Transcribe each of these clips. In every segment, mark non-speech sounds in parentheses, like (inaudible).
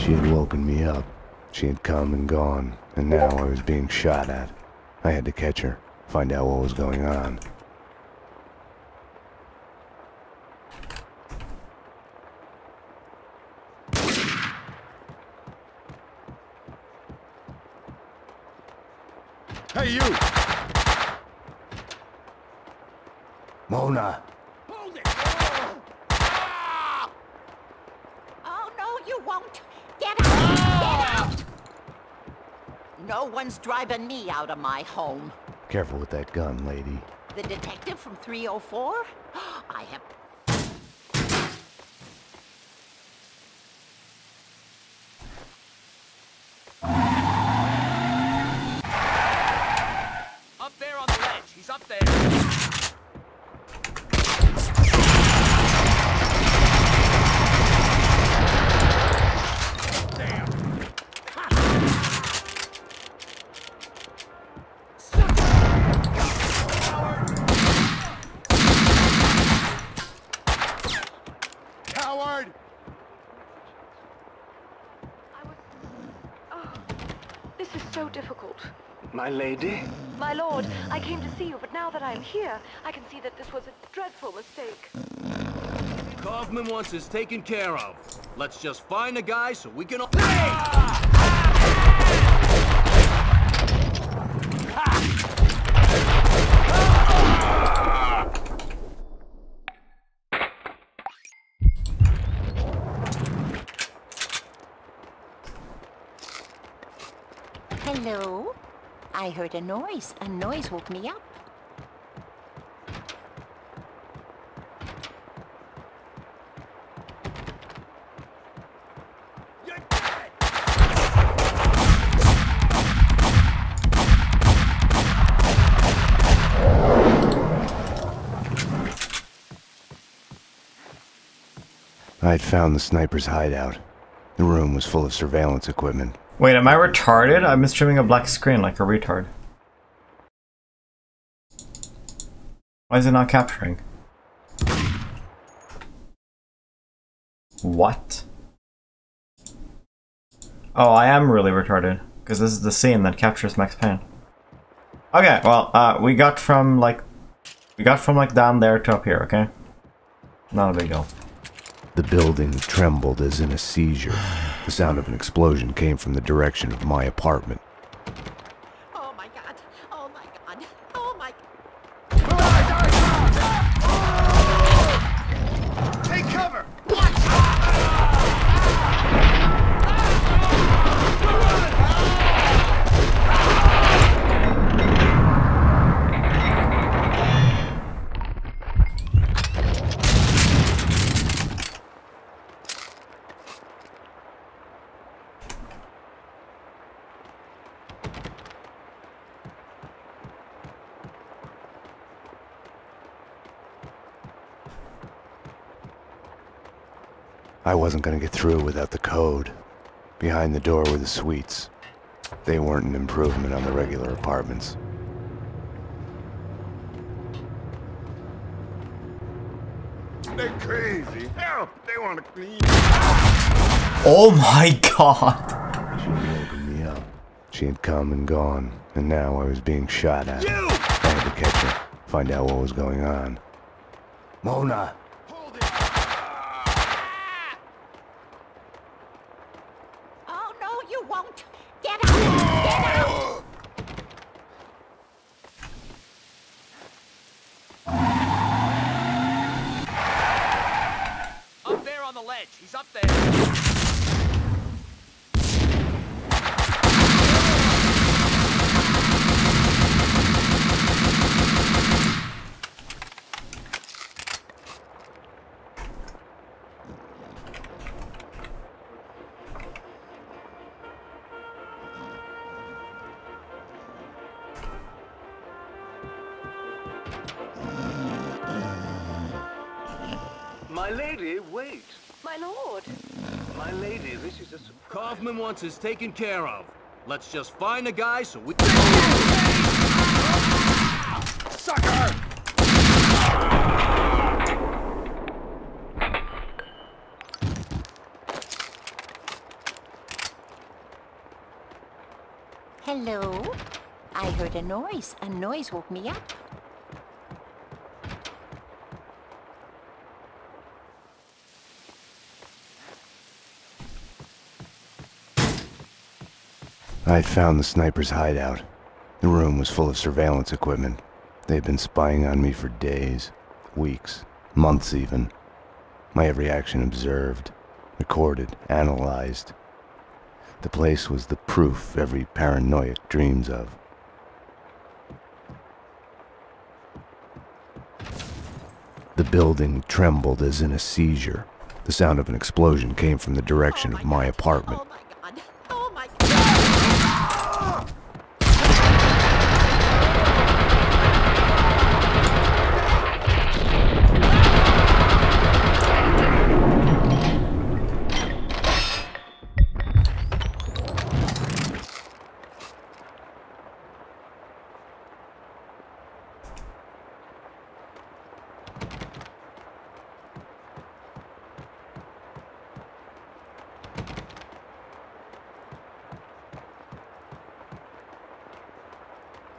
She had woken me up. She had come and gone, and now I was being shot at. I had to catch her, find out what was going on. Hey, you! Mona! Hold it! Ah! Oh, no, you won't. Get out! Get out! No me out of my home. Careful with that gun, lady. The detective from 304? (gasps) I have... Up there on the ledge. He's up there. Coward! I was... Oh, this is so difficult. My lady? My lord, I came to see you, but now that I am here, I can see that this was a dreadful mistake. Kaufman wants us taken care of. Let's just find a guy so we can all- Hello? I heard a noise. A noise woke me up. I had found the sniper's hideout. The room was full of surveillance equipment. Wait, am I retarded? I'm streaming a black screen like a retard. Why is it not capturing? What? Oh, I am really retarded. Because this is the scene that captures Max Payne. Okay, well, uh, we got from, like... We got from, like, down there to up here, okay? Not a big deal. The building trembled as in a seizure. The sound of an explosion came from the direction of my apartment. I wasn't gonna get through without the code. Behind the door were the suites. They weren't an improvement on the regular apartments. They're crazy. Hell, they want to clean. Oh my god! She had woken me up. She had come and gone, and now I was being shot at. You! I had to catch her, find out what was going on. Mona! else is taken care of. Let's just find the guy so we can... Sucker! Hello? I heard a noise. A noise woke me up. I had found the sniper's hideout. The room was full of surveillance equipment. They had been spying on me for days, weeks, months even. My every action observed, recorded, analyzed. The place was the proof every paranoiac dreams of. The building trembled as in a seizure. The sound of an explosion came from the direction of my apartment.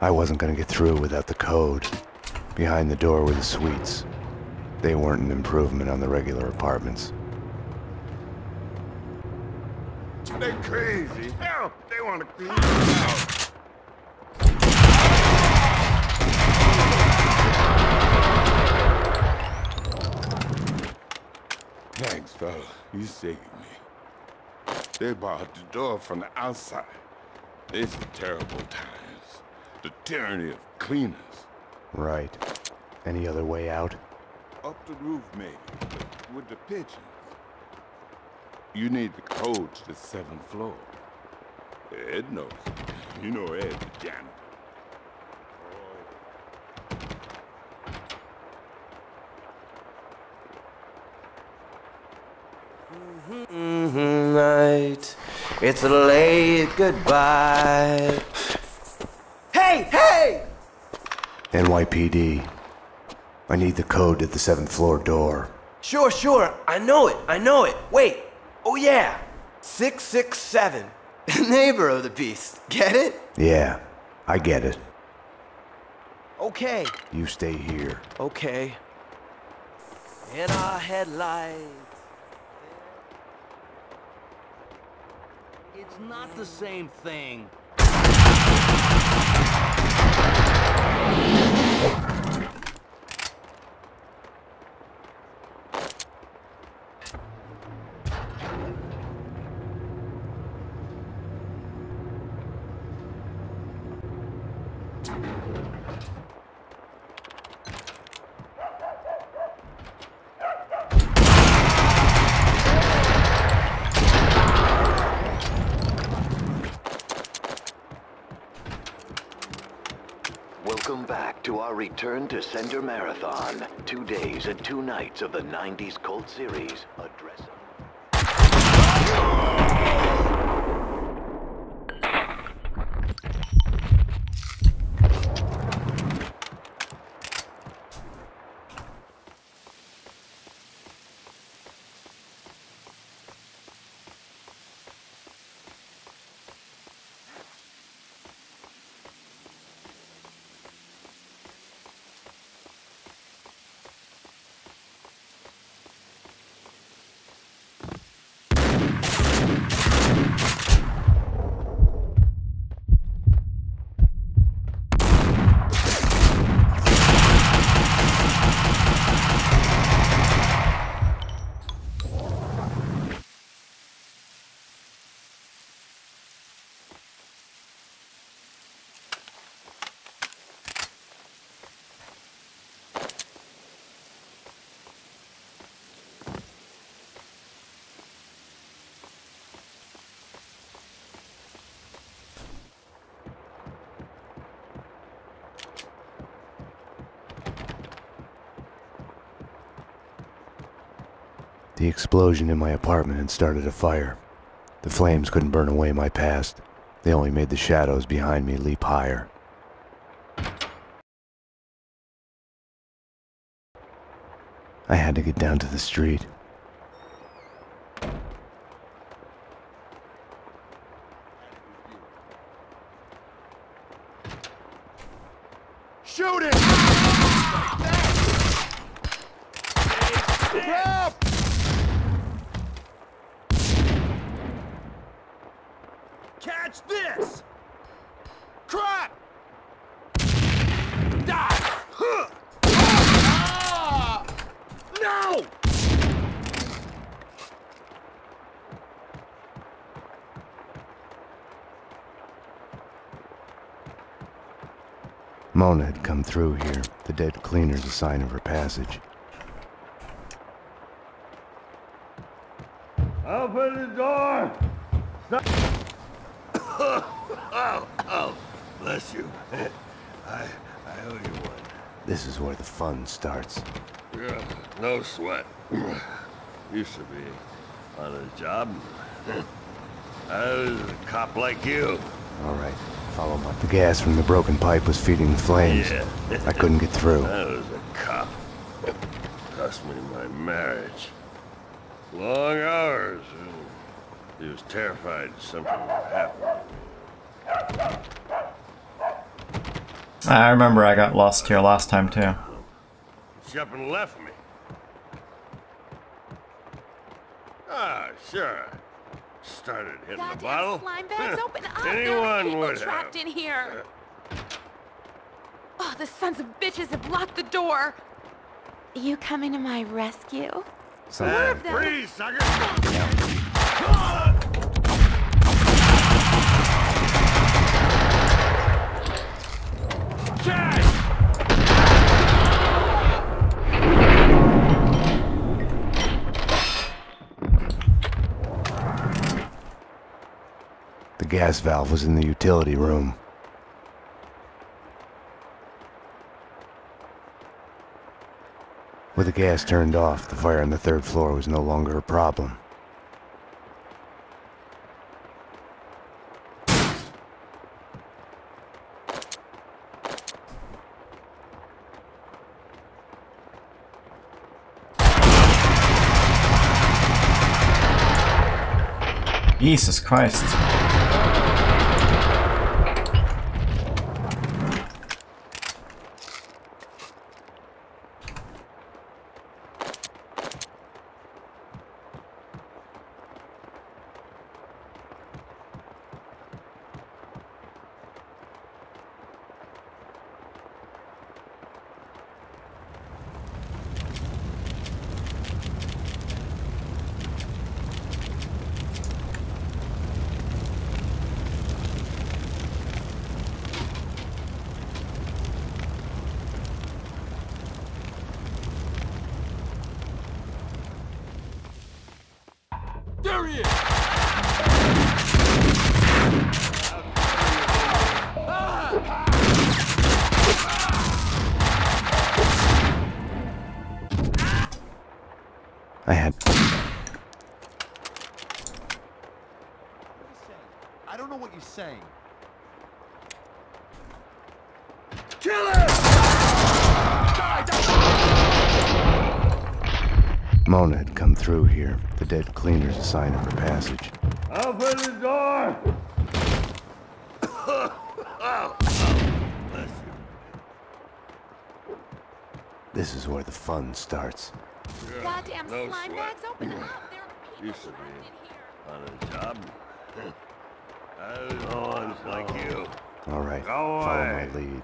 I wasn't gonna get through without the code. Behind the door were the suites. They weren't an improvement on the regular apartments. They crazy. Hell, they want to clean out. Thanks, fella. You saved me. They barred the door from the outside. It's terrible times. The tyranny of cleaners. Right. Any other way out? Up the roof, maybe, with the pigeons. You need the code to the seventh floor. Ed knows. You know Ed, the janitor. Mm-hmm, mm-hmm, night. It's a late goodbye. Hey, hey! NYPD. I need the code to the seventh floor door. Sure, sure. I know it. I know it. Wait. Oh, yeah. 667. (laughs) Neighbor of the beast. Get it? Yeah, I get it. Okay. You stay here. Okay. In our headlights. It's not the same thing. Welcome back to our return to Sender Marathon. Two days and two nights of the 90s Cult series. Address. The explosion in my apartment had started a fire. The flames couldn't burn away my past. They only made the shadows behind me leap higher. I had to get down to the street. Crap! Catch this! Crap! Die! Huh! Ah! No! Mona had come through here. The dead cleaner's a sign of her passage. Open the door! Stop! (coughs) oh, oh, bless you. (laughs) I, I owe you one. This is where the fun starts. Yeah, no sweat. (coughs) Used to be on a job. (laughs) I was a cop like you. All right, follow my... The gas from the broken pipe was feeding the flames. Yeah. I couldn't get through. I was a cop. Cost me my marriage. Long hours. He was terrified something would happen. I remember I got lost here last time too. She up and left me. Ah, sure. Started hitting the bottle. slime bags open up. there are Anyone people would trapped have. in here. Uh, oh, the sons of bitches have locked the door. You coming to my rescue? Something them. Freeze, sucker! Gas valve was in the utility room. With the gas turned off, the fire on the third floor was no longer a problem. Jesus Christ. There he is! I had... I don't know what you're saying. Kill him! Mona had come through here. The dead cleaner's a sign of her passage. Open the door! oh, oh. This is where the fun starts. Goddamn no slime sweat. bags open up. There are people Used to be in here. on a job. I was ones like you. All right, follow my lead.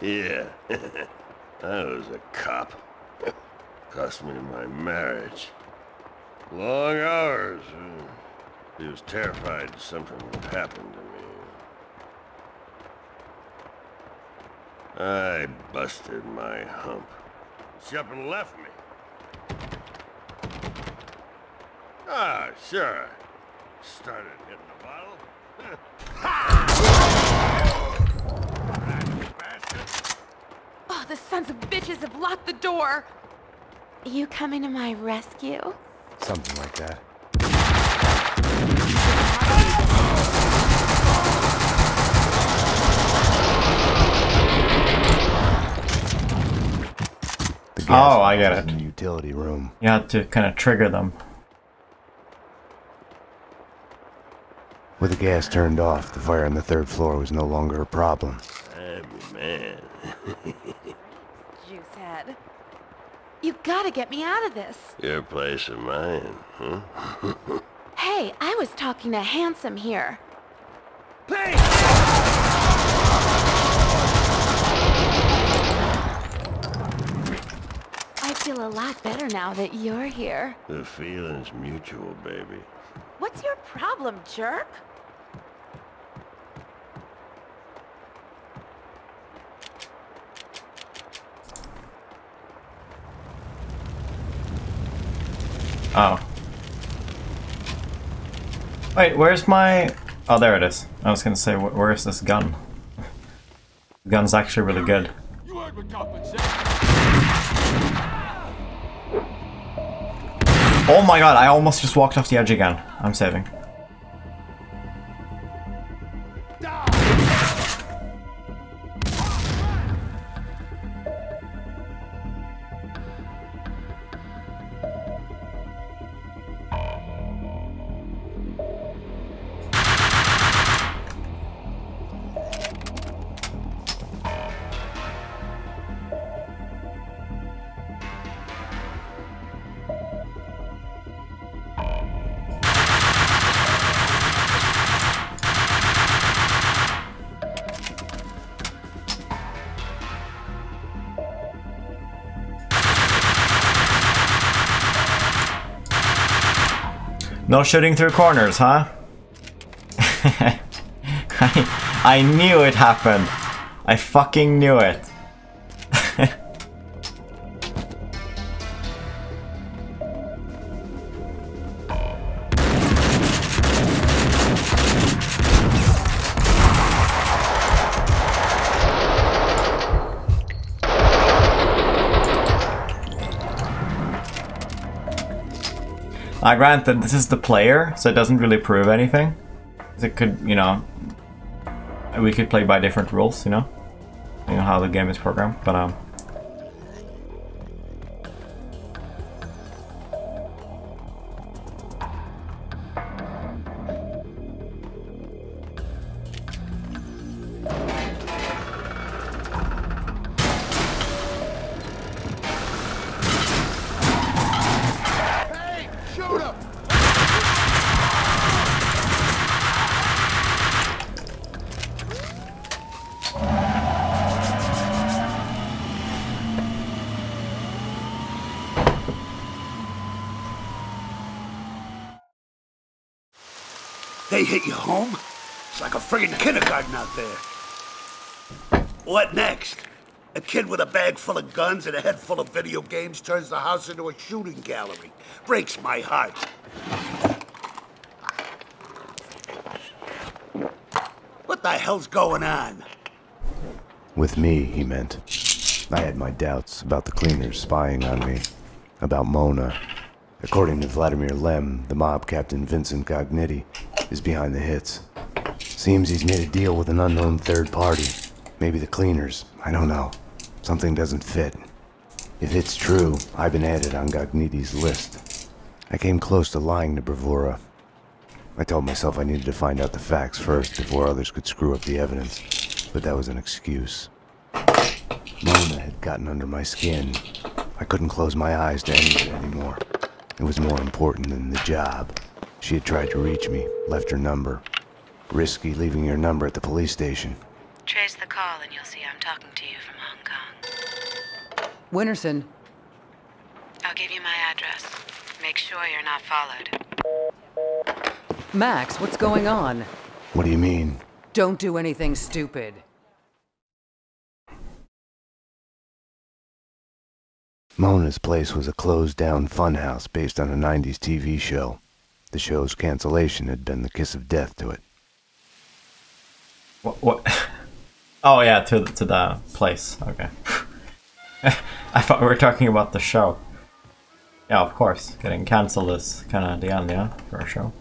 Yeah, (laughs) I was a cop. (laughs) Cost me my marriage. Long hours. He was terrified something would happen to me. I busted my hump. She and left me. Ah, sure. Started hitting the bottle. (laughs) Bastard. Oh, the sons of bitches have locked the door. You coming to my rescue? Something like that. Oh, I valve get it. In the utility room. You had to kind of trigger them. With the gas turned off, the fire on the third floor was no longer a problem. I'm your man. (laughs) Juice head. You gotta get me out of this. Your place or mine, huh? Hey, I was talking to Handsome here. I feel a lot better now that you're here. the feeling's mutual, baby. What's your problem, jerk? Oh. Wait, where's my... Oh, there it is. I was gonna say, wh- where's this gun? the (laughs) gun's actually really good. Oh my god, I almost just walked off the edge again. I'm saving. No shooting through corners, huh? I, (laughs) I knew it happened. I fucking knew it. I grant that this is the player, so it doesn't really prove anything. It could, you know, we could play by different rules, you know, you know how the game is programmed. But um, guns and a head full of video games turns the house into a shooting gallery. Breaks my heart. What the hell's going on? With me, he meant. I had my doubts about the cleaners spying on me, about Mona. According to Vladimir Lem, the mob captain Vincent Gognitti is behind the hits. Seems he's made a deal with an unknown third party. Maybe the cleaners. I don't know. Something doesn't fit. If it's true, I've been added on Gognitti's list. I came close to lying to Bravura. I told myself I needed to find out the facts first before others could screw up the evidence, but that was an excuse. Mona had gotten under my skin. I couldn't close my eyes to anything anymore. It was more important than the job. She had tried to reach me, left her number. Risky leaving your number at the police station. Trace call and you'll see I'm talking to you from Hong Kong. Winterson, I'll give you my address. Make sure you're not followed. Max, what's going on? What do you mean? Don't do anything stupid. Mona's place was a closed down funhouse based on a 90s TV show. The show's cancellation had been the kiss of death to it. what? what? (laughs) Oh yeah, to to the place. Okay. (laughs) I thought we were talking about the show. Yeah, of course. Getting cancelled is kind of the end, yeah, for a show.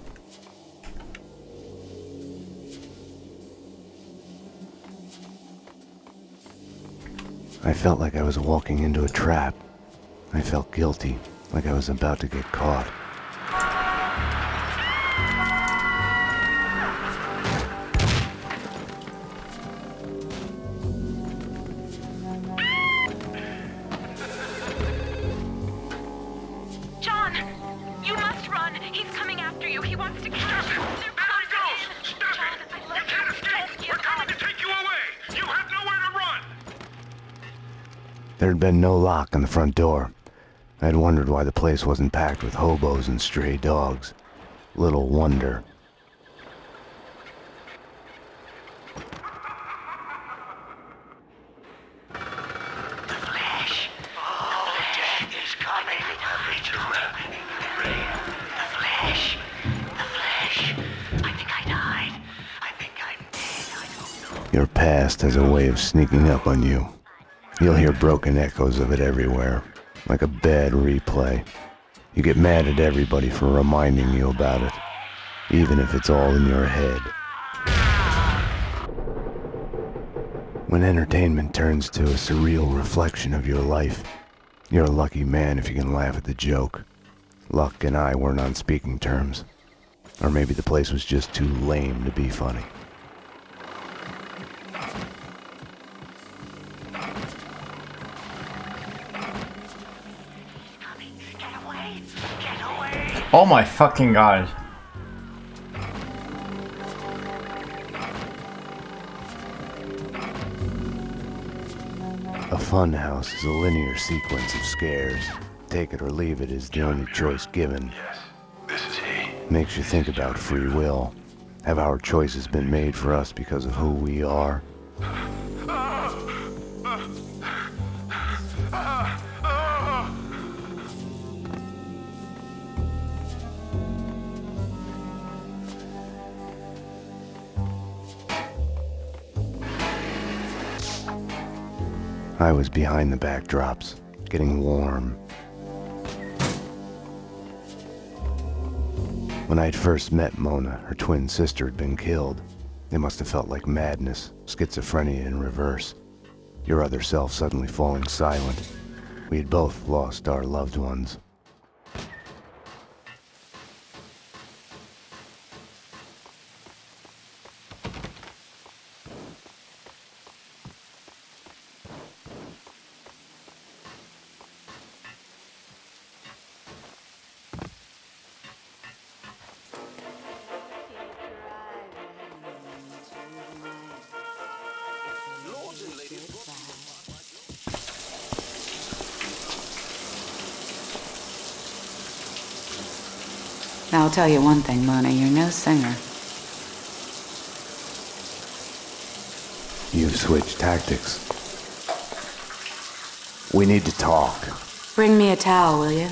I felt like I was walking into a trap. I felt guilty, like I was about to get caught. There had been no lock on the front door. I had wondered why the place wasn't packed with hobos and stray dogs. Little wonder. Your past has a way of sneaking up on you. You'll hear broken echoes of it everywhere, like a bad replay. You get mad at everybody for reminding you about it, even if it's all in your head. When entertainment turns to a surreal reflection of your life, you're a lucky man if you can laugh at the joke. Luck and I weren't on speaking terms. Or maybe the place was just too lame to be funny. Oh my fucking god. A fun house is a linear sequence of scares. Take it or leave it is the only choice given. This is he. Makes you think about free will. Have our choices been made for us because of who we are? Was behind the backdrops, getting warm. When I'd first met Mona, her twin sister had been killed. It must have felt like madness, schizophrenia in reverse. Your other self suddenly falling silent. We had both lost our loved ones. I'll tell you one thing, Mona, you're no singer. You've switched tactics. We need to talk. Bring me a towel, will you?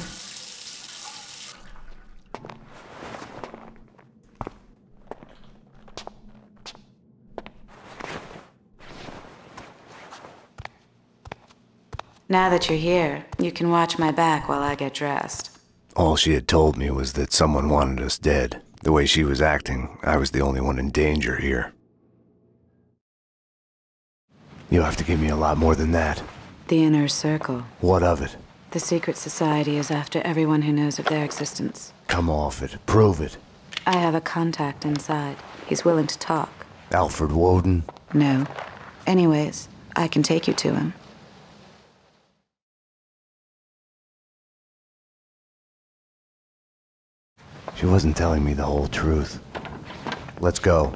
Now that you're here, you can watch my back while I get dressed. All she had told me was that someone wanted us dead. The way she was acting, I was the only one in danger here. You'll have to give me a lot more than that. The Inner Circle. What of it? The secret society is after everyone who knows of their existence. Come off it. Prove it. I have a contact inside. He's willing to talk. Alfred Woden? No. Anyways, I can take you to him. She wasn't telling me the whole truth. Let's go.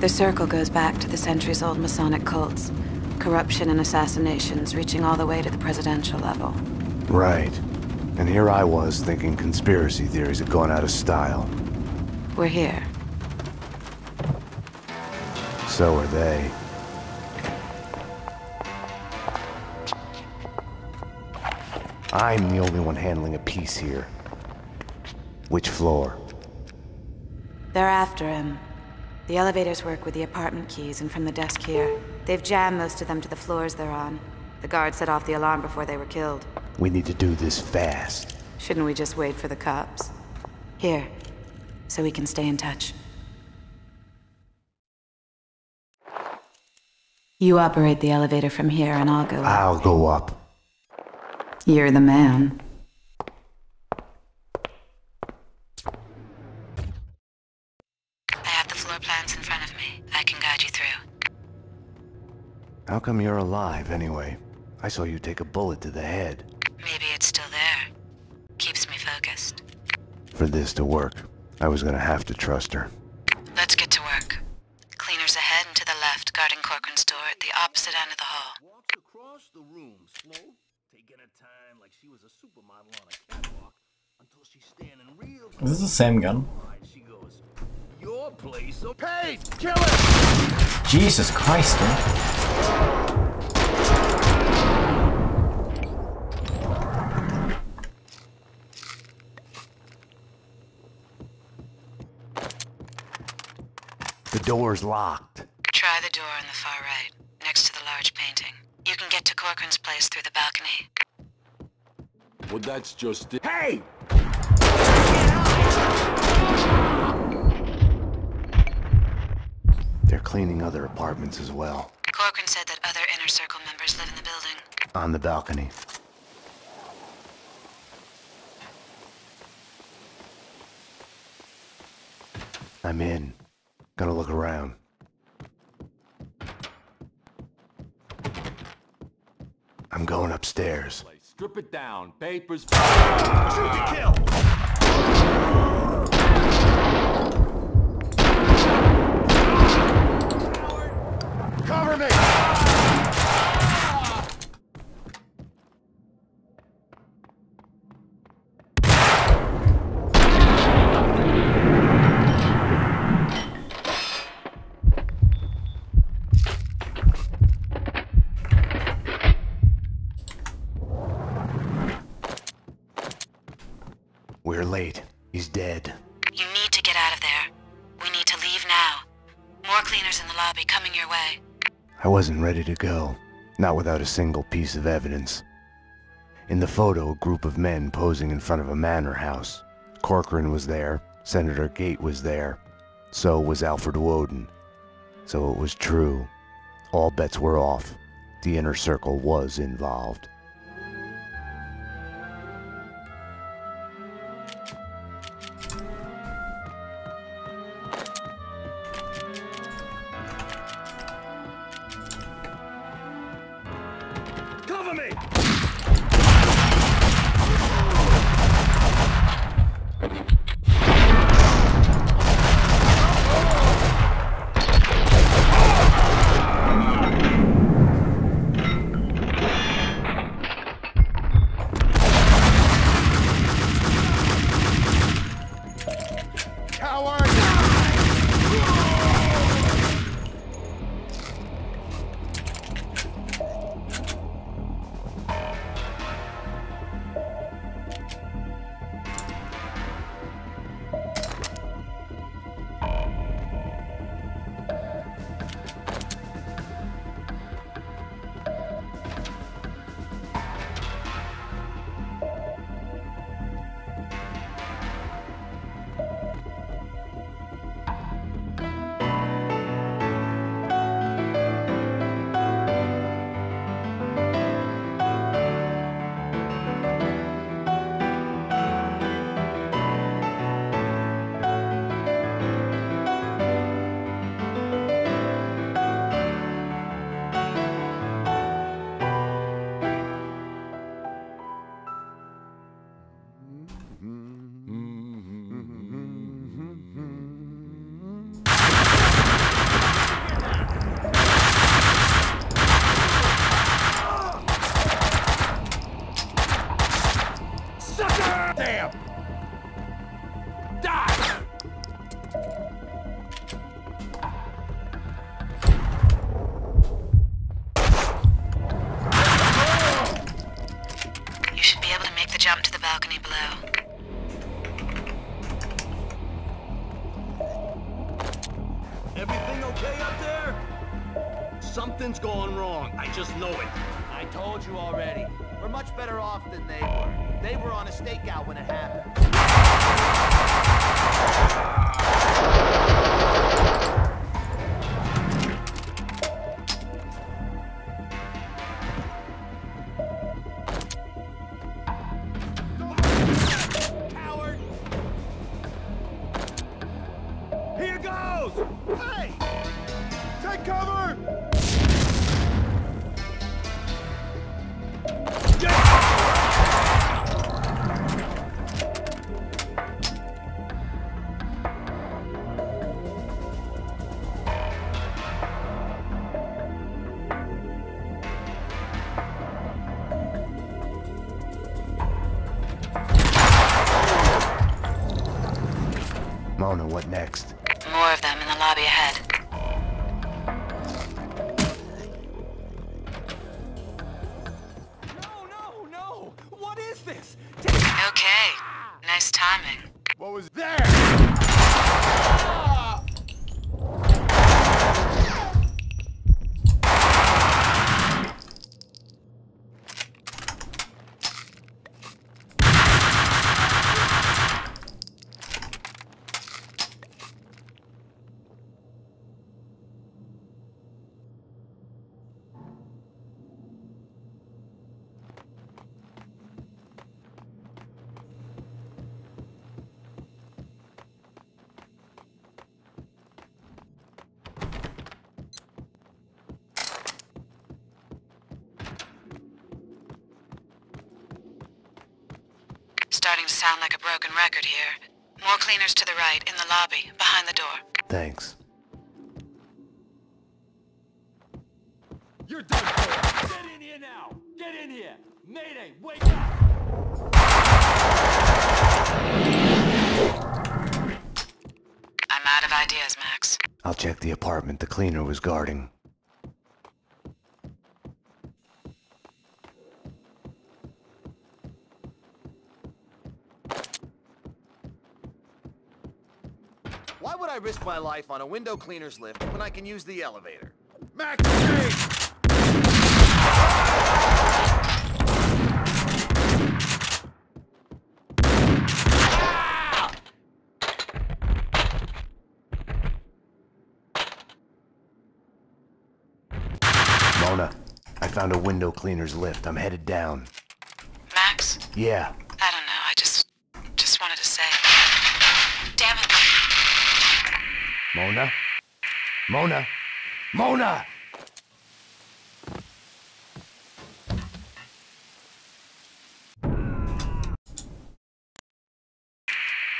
The Circle goes back to the centuries old Masonic cults. Corruption and assassinations reaching all the way to the presidential level. Right. And here I was thinking conspiracy theories had gone out of style. We're here. So are they. I'm the only one handling a piece here. Which floor? They're after him. The elevators work with the apartment keys and from the desk here. They've jammed most of them to the floors they're on. The guards set off the alarm before they were killed. We need to do this fast. Shouldn't we just wait for the cops? Here, so we can stay in touch. You operate the elevator from here and I'll go up. I'll go up. You're the man. I have the floor plans in front of me. I can guide you through. How come you're alive, anyway? I saw you take a bullet to the head. Maybe it's still there. Keeps me focused. For this to work, I was gonna have to trust her. Let's get to work. Cleaners ahead and to the left, guarding Corcoran's door at the opposite end of the hall. Walks across the room, slow, taking her time like she was a supermodel on a catwalk, until she's standing real Is this the same gun? She goes, your place, okay? Kill it! Jesus Christ, dude. The door's locked. Try the door on the far right, next to the large painting. You can get to Corcoran's place through the balcony. Well, that's just it. Hey! They're cleaning other apartments as well. Corcoran said that other Inner Circle members live in the building. On the balcony. I'm in. Gonna look around. I'm going upstairs. Strip it down. Papers. Shoot to kill! Cover me! I wasn't ready to go. Not without a single piece of evidence. In the photo, a group of men posing in front of a manor house. Corcoran was there. Senator Gate was there. So was Alfred Woden. So it was true. All bets were off. The inner circle was involved. Me! Something's going wrong. I just know it. I told you already. We're much better off than they were. They were on a stakeout when it happened. Starting sound like a broken record here. More cleaners to the right, in the lobby, behind the door. Thanks. You're done for! Get in here now! Get in here! Mayday, wake up! I'm out of ideas, Max. I'll check the apartment the cleaner was guarding. Life on a window cleaner's lift when I can use the elevator? Max! Mona, I found a window cleaner's lift. I'm headed down. Max? Yeah, I don't know. I just. just wanted to say. Damn it. Mona? Mona? Mona!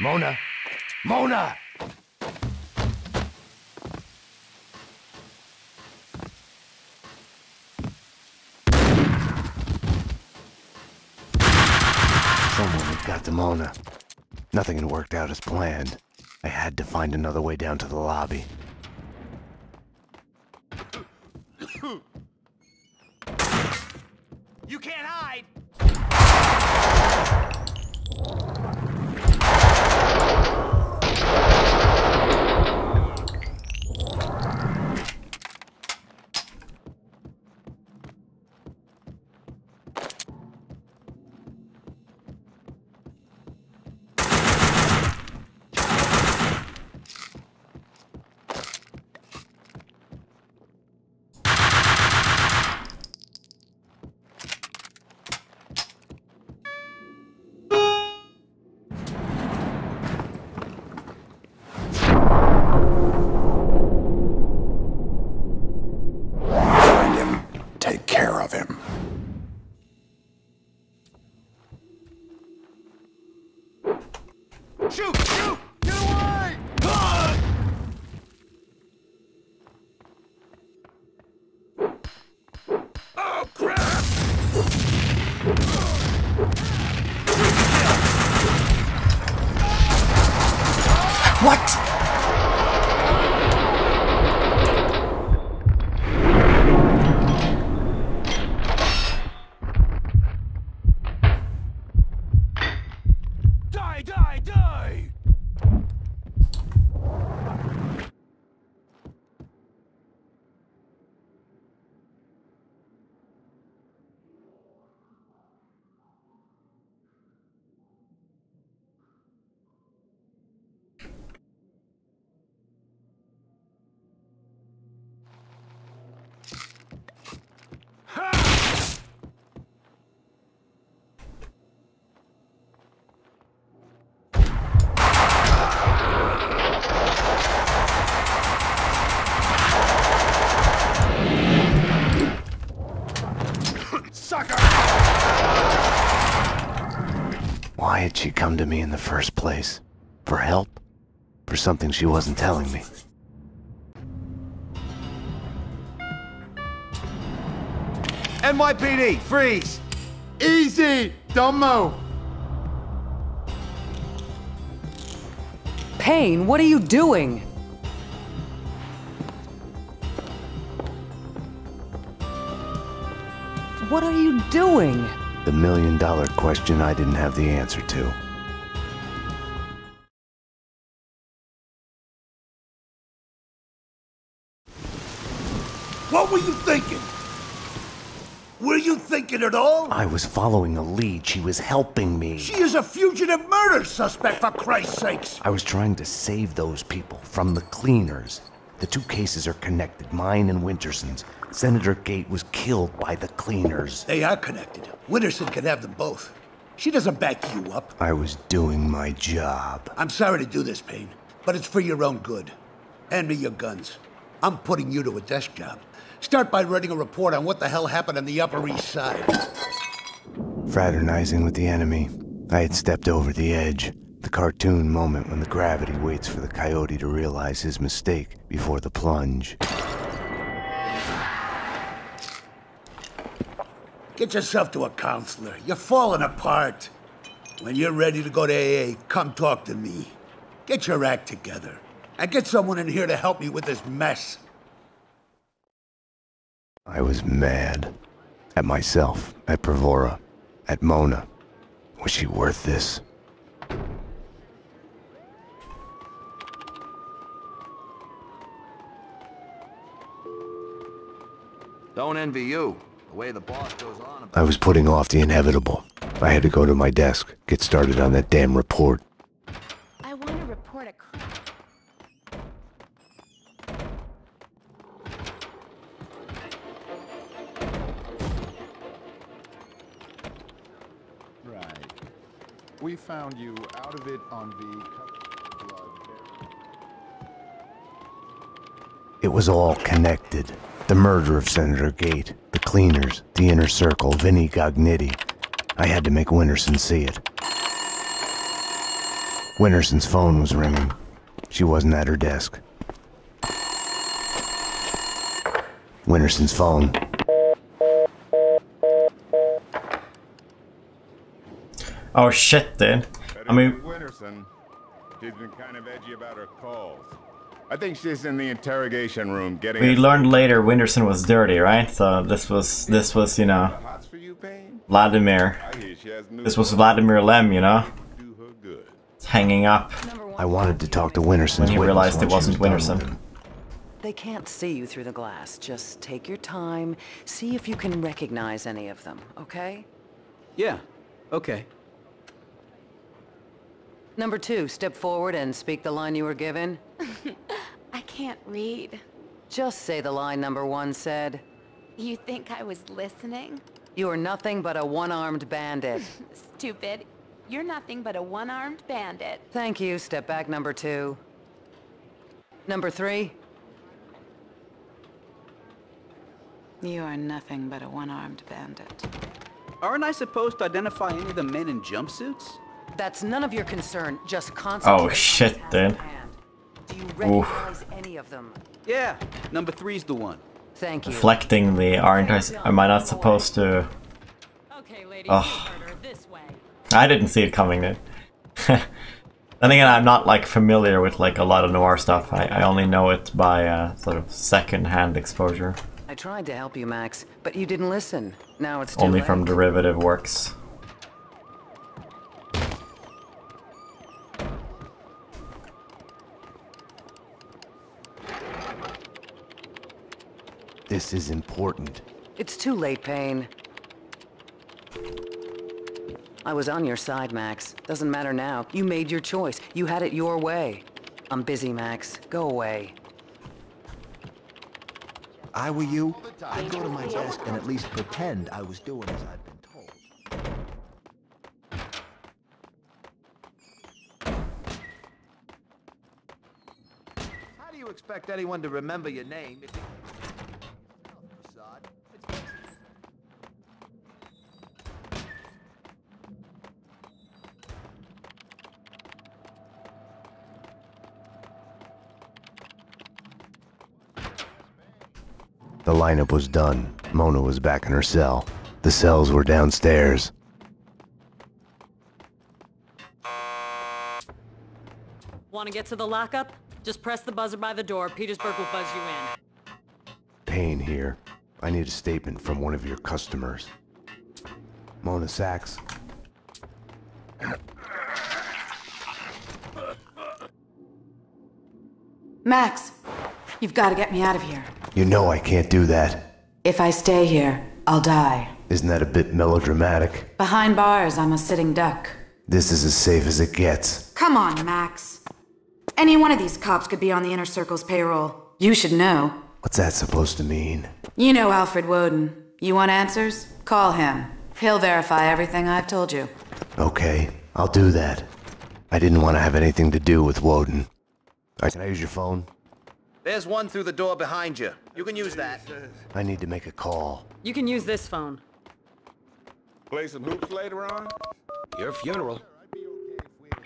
Mona! Mona! Someone got to Mona. Nothing had worked out as planned. I had to find another way down to the lobby. Why had she come to me in the first place? For help? For something she wasn't telling me? NYPD, freeze! Easy! Don't move! Payne, what are you doing? What are you doing? The million dollar question I didn't have the answer to. What were you thinking? Were you thinking at all? I was following a lead. She was helping me. She is a fugitive murder suspect, for Christ's sakes. I was trying to save those people from the cleaners. The two cases are connected, mine and Winterson's. Senator Gate was killed by the cleaners. They are connected. Winterson can have them both. She doesn't back you up. I was doing my job. I'm sorry to do this, Payne, but it's for your own good. Hand me your guns. I'm putting you to a desk job. Start by writing a report on what the hell happened on the Upper East Side. Fraternizing with the enemy, I had stepped over the edge. The cartoon moment when the gravity waits for the coyote to realize his mistake before the plunge. Get yourself to a counselor. You're falling apart. When you're ready to go to AA, come talk to me. Get your act together. And get someone in here to help me with this mess. I was mad. At myself, at Bravura, at Mona. Was she worth this? Don't envy you. The way the boss goes on about I was putting off the inevitable. I had to go to my desk, get started on that damn report. I want to report a crime. Right. We found you out of it on the blood. It was all connected. The murder of Senator Gate, the cleaners, the inner circle, Vinnie Gognitti. I had to make Winterson see it. Winterson's phone was ringing. She wasn't at her desk. Winterson's phone. Oh shit, dude. I mean, Winterson. She's been kind of edgy about her calls. I think she's in the interrogation room getting. we learned later Winterson was dirty, right? So this was this was you know Vladimir. This was Vladimir Lem, you know, hanging up I wanted to talk to Winterson's when he realized it wasn't was done with Winterson. They can't see you through the glass. Just take your time. See if you can recognize any of them, okay? Yeah, okay. Number two, step forward and speak the line you were given. (laughs) I can't read. Just say the line number one said. You think I was listening? You are nothing but a one-armed bandit. (laughs) Stupid. You're nothing but a one-armed bandit. Thank you. Step back, number two. Number three. You are nothing but a one-armed bandit. Aren't I supposed to identify any of the men in jumpsuits? That's none of your concern. Just oh, concentrate. Oh shit, dude. Do you Oof. recognize any of them? Yeah, number three's the one. Thank you. Deflecting the aren't I? Am I not supposed to? Okay, lady. Oh, I didn't see it coming, dude. (laughs) then again, I'm not like familiar with like a lot of noir stuff. I, I only know it by uh, sort of second-hand exposure, I tried to help you, Max, but you didn't listen. Now it's too only late. from derivative works. This is important. It's too late, Payne. I was on your side, Max. Doesn't matter now. You made your choice. You had it your way. I'm busy, Max. Go away. I were you, I'd go to my desk and at least pretend I was doing as I'd been told. How do you expect anyone to remember your name if you... Prasad? It's The lineup was done. Mona was back in her cell. The cells were downstairs. Want to get to the lockup? Just press the buzzer by the door. Petersburg will buzz you in. Payne here. I need a statement from one of your customers. Mona Sax. Max, you've got to get me out of here. You know I can't do that. If I stay here, I'll die. Isn't that a bit melodramatic? Behind bars, I'm a sitting duck. This is as safe as it gets. Come on, Max. Any one of these cops could be on the Inner Circle's payroll. You should know. What's that supposed to mean? You know Alfred Woden. You want answers? Call him. He'll verify everything I've told you. Okay, I'll do that. I didn't want to have anything to do with Woden. Alright, can I use your phone? There's one through the door behind you. You can use that. I need to make a call. You can use this phone. Play some hoops later on? Your funeral.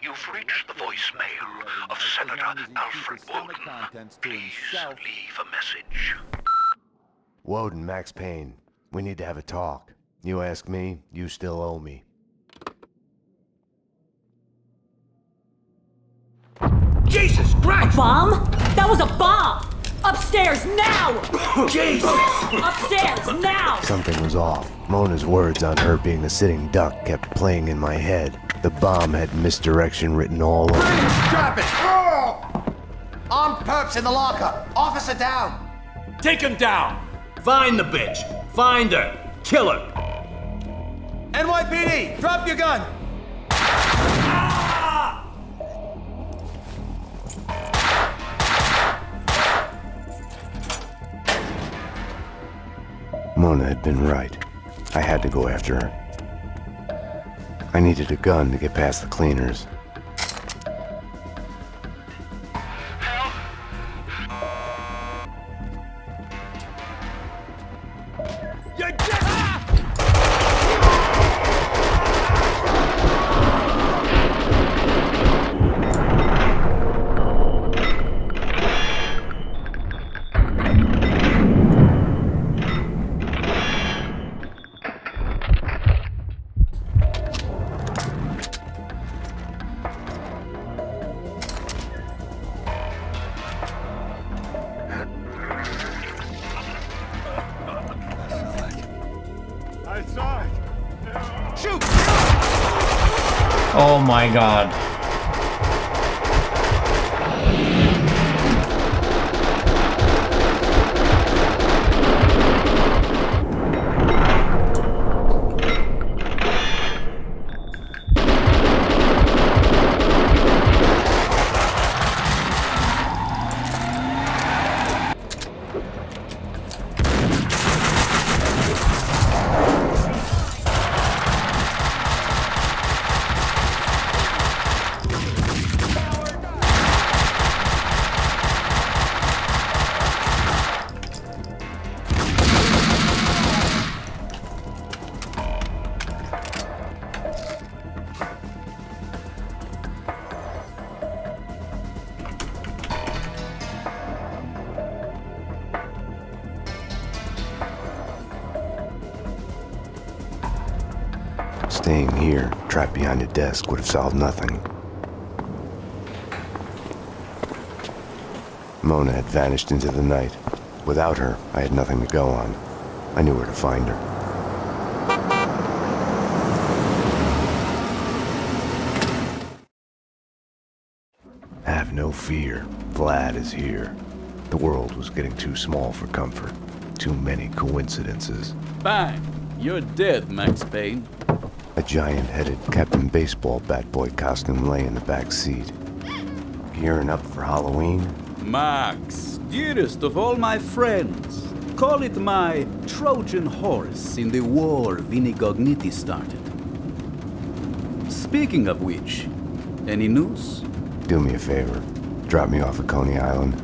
You've reached the voicemail of Senator Alfred Woden. Please leave a message. Woden, Max Payne. We need to have a talk. You ask me, you still owe me. Jesus Christ! A bomb? That was a bomb! Upstairs now! (coughs) Jesus! Upstairs now! Something was off. Mona's words on her being a sitting duck kept playing in my head. The bomb had misdirection written all over it. Drop it! Oh! Armed perps in the locker. Officer down. Take him down! Find the bitch! Find her! Kill her! NYPD, drop your gun. Mona had been right. I had to go after her. I needed a gun to get past the cleaners. Behind a desk, would have solved nothing. Mona had vanished into the night. Without her, I had nothing to go on. I knew where to find her. Have no fear. Vlad is here. The world was getting too small for comfort. Too many coincidences. Bang! You're dead, Max Payne. A giant-headed Captain Baseball bat boy costume lay in the back seat. Gearing up for Halloween? Max, dearest of all my friends. Call it my Trojan horse in the war Vinnie Gognitti started. Speaking of which, any news? Do me a favor. Drop me off at Coney Island.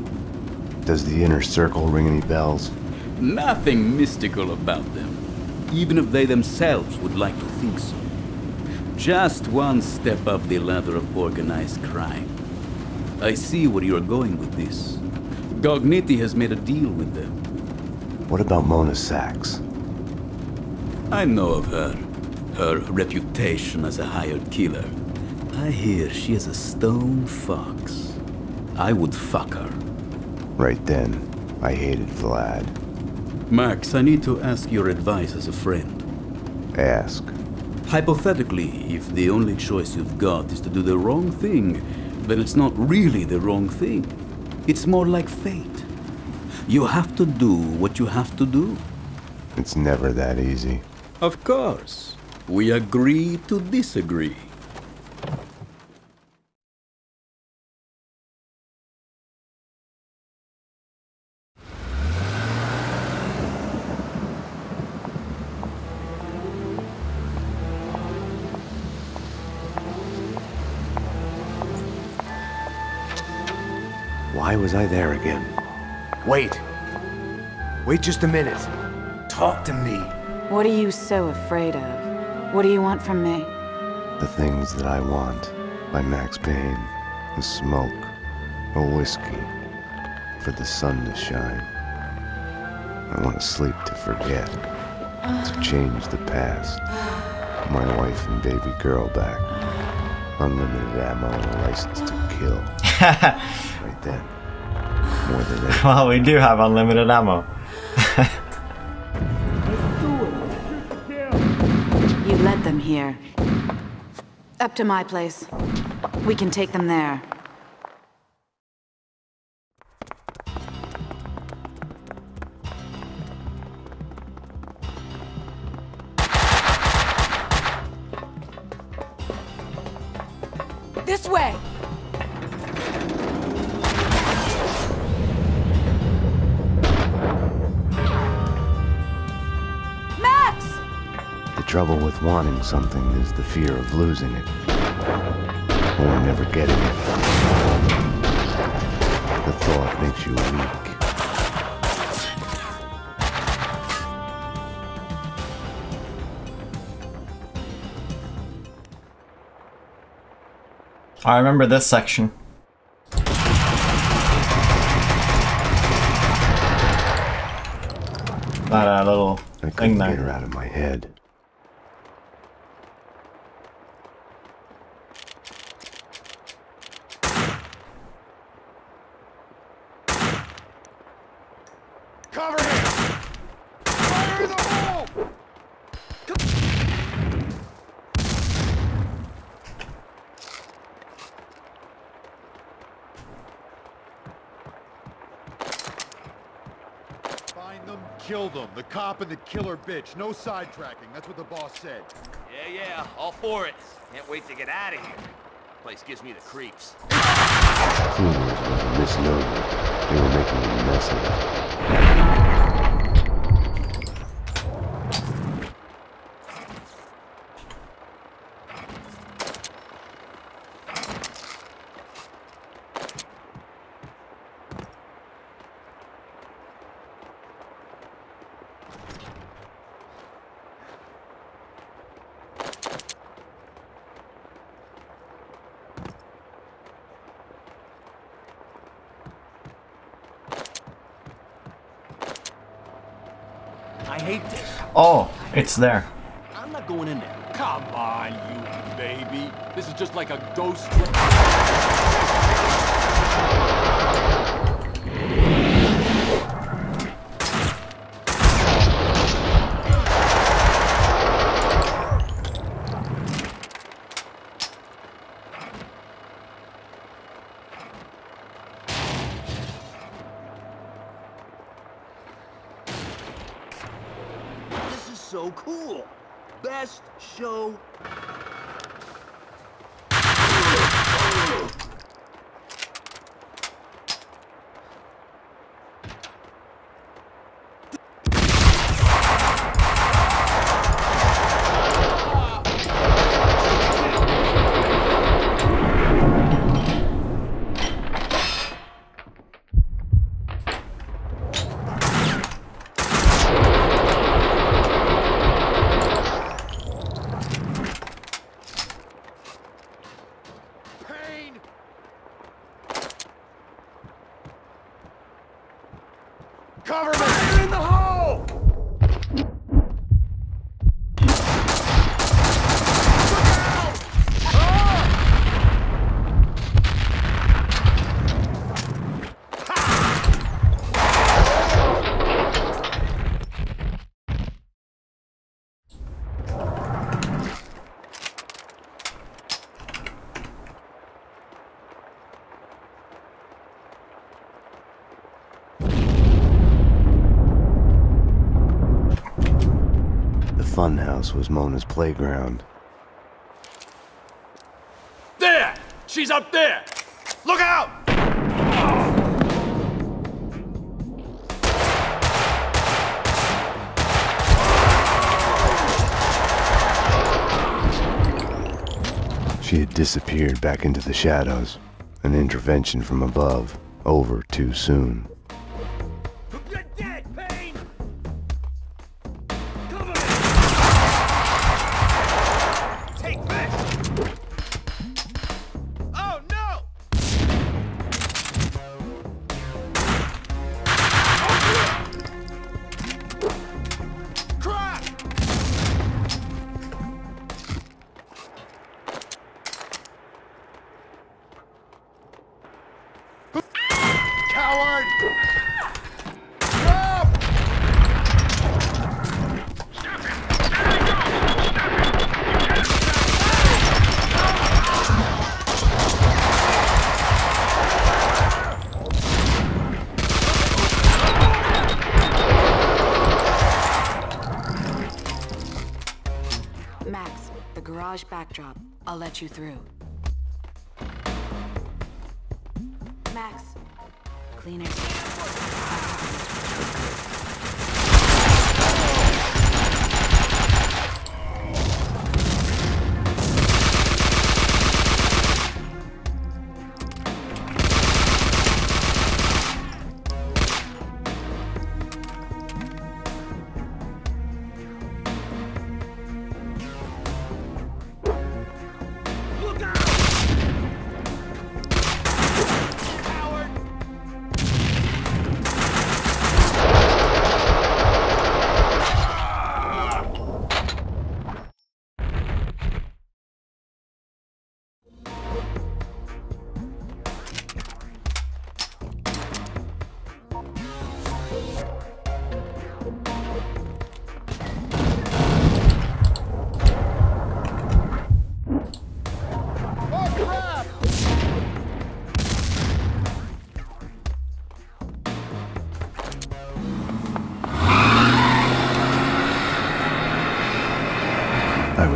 Does the inner circle ring any bells? Nothing mystical about them, even if they themselves would like to think so. Just one step up the ladder of organized crime. I see where you're going with this. Gognitti has made a deal with them. What about Mona Sax? I know of her. Her reputation as a hired killer. I hear she is a stone fox. I would fuck her. Right then, I hated Vlad. Max, I need to ask your advice as a friend. Ask. Hypothetically, if the only choice you've got is to do the wrong thing, then it's not really the wrong thing. It's more like fate. You have to do what you have to do. It's never that easy. Of course. We agree to disagree. I there again? Wait. Wait just a minute. Talk to me. What are you so afraid of? What do you want from me? The Things That I Want by Max Payne. A smoke. A whiskey. For the sun to shine. I want to sleep to forget. To change the past. My wife and baby girl back. Unlimited ammo and a license to kill. (laughs) right then. More than (laughs) anything. well, we do have unlimited ammo. (laughs) You led them here. Up to my place. We can take them there. Wanting something is the fear of losing it. Or never getting it. The thought makes you weak. I remember this section. That uh, little I thing couldn't get her out of my head. Cover him! Fire in the hole! Find them, kill them. The cop and the killer bitch. No sidetracking. That's what the boss said. Yeah, yeah, all for it. Can't wait to get out of here. Place gives me the creeps. Fools was a misnomer. They were making a mess of it. I hate this. Oh, it's there. I'm not going in there. Come on, you baby. This is just like a ghost. This is so cool. Best show. Pain! Cover me! Fire in the hole! funhouse was Mona's playground. There! She's up there! Look out! She had disappeared back into the shadows. An intervention from above, over too soon. Backdrop. I'll let you through. Max, cleaners.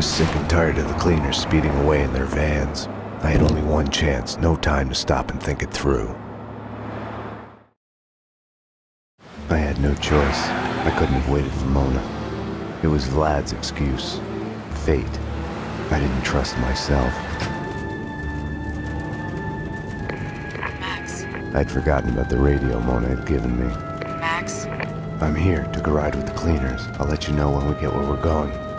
Was sick and tired of the cleaners speeding away in their vans. I had only one chance, no time to stop and think it through. I had no choice. I couldn't have waited for Mona. It was Vlad's excuse. Fate. I didn't trust myself. Max, I'd forgotten about the radio Mona had given me. Max, I'm here. Took a ride with the cleaners. I'll let you know when we get where we're going.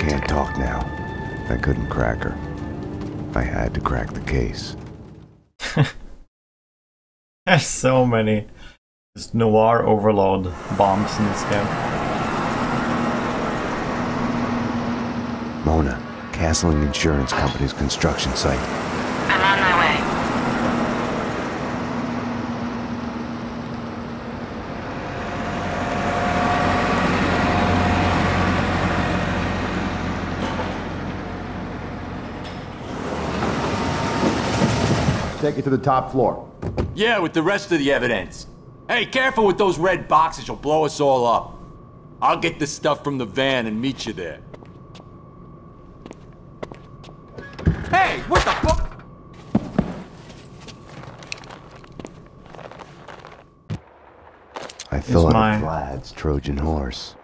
Can't talk now. I couldn't crack her. I had to crack the case. (laughs) There's so many just noir overload bombs in this game. Mona, Castling Insurance Company's construction site. I'm on my way. Take it to the top floor. Yeah, with the rest of the evidence. Hey, careful with those red boxes, you'll blow us all up. I'll get the stuff from the van and meet you there. Hey, what the fuck? I thought my- of Vlad's Trojan horse.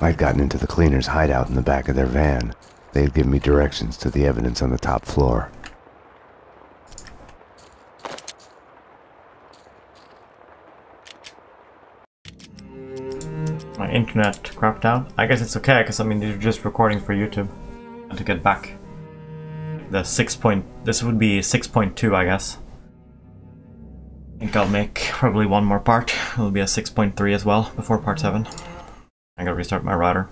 I'd gotten into the cleaners' hideout in the back of their van. They had given me directions to the evidence on the top floor. Internet crapped out. I guess it's okay, because I mean, they're just recording for YouTube. And to get back. The 6 point... This would be 6.2, I guess. I think I'll make probably one more part. It'll be a 6.3 as well, before part 7. I gotta restart my router.